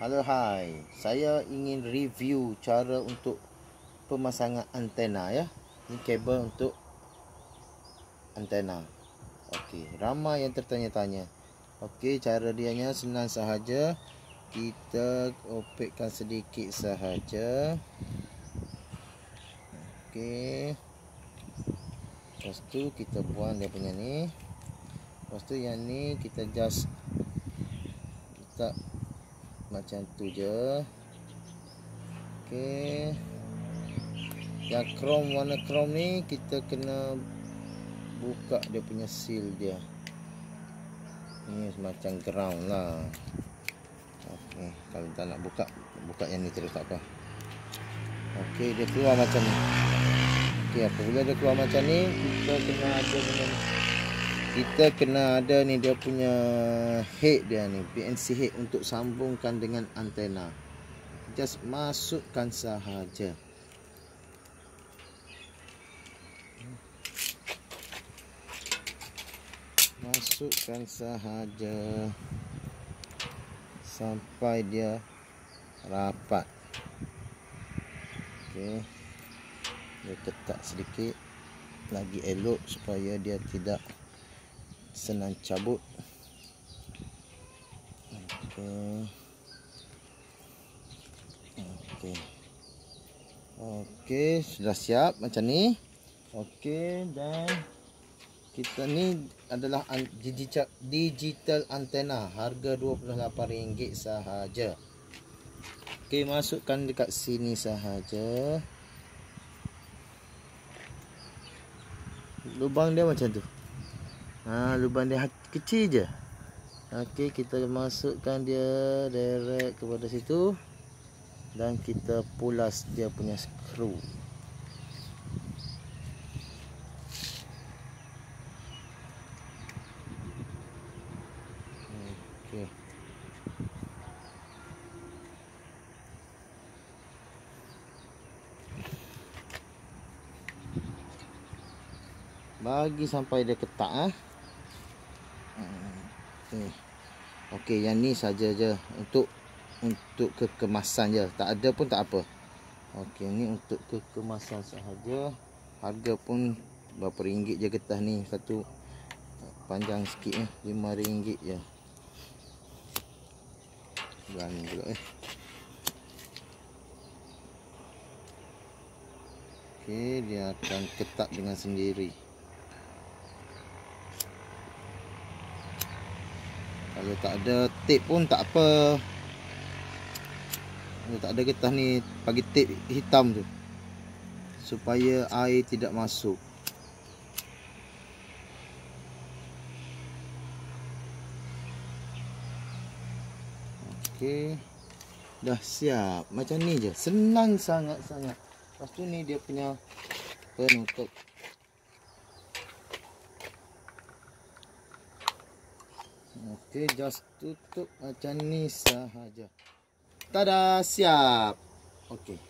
Halo hai, saya ingin review cara untuk pemasangan antena ya. Ini kabel untuk antena. Okey, ramai yang tertanya-tanya. Okey, cara dianya senang sahaja. Kita opekkan sedikit sahaja. Okey. Lepas tu kita buang dia punya ni. Lepas tu yang ni kita just letak macam tu je. Okey yang chrome warna chrome ni kita kena buka dia punya seal dia. Ni semacam ground lah. Okey kalau tak nak buka buka yang ni terus tak apa. Okey dia keluar macam ni. Okey apabila dia keluar macam ni kita kena ada dengan kita kena ada ni dia punya head dia ni PNC head untuk sambungkan dengan antena. Just masukkan sahaja. Masukkan sahaja. Sampai dia rapat. Okey. Dia ketak sedikit lagi elok supaya dia tidak senang cabut. Okey. Okey. Okey sudah siap macam ni? Okey dan kita ni adalah digital antena harga RM28 sahaja. Okey masukkan dekat sini sahaja. Lubang dia macam tu Ha, lubang dia kecil je. Okey, kita masukkan dia direct kepada situ dan kita pulas dia punya skru. Bagi sampai dia ketak ah. Ha? Okey. Okey, yang ni saja je untuk untuk kekemasan je. Tak ada pun tak apa. Okey, ni untuk kekemasan sahaja. Harga pun berapa ringgit je getah ni. Satu panjang sikit ni, lima ringgit je. Berani pula eh. Okey, dia akan ketat dengan sendiri. Kalau tak ada tape pun tak apa. Kalau tak ada getah ni bagi tape hitam tu. Supaya air tidak masuk. Okey. Dah siap. Macam ni je. Senang sangat-sangat. Lepas tu ni dia punya penutup Okey, just tutup macam ni sahaja. Tada, siap. Okey.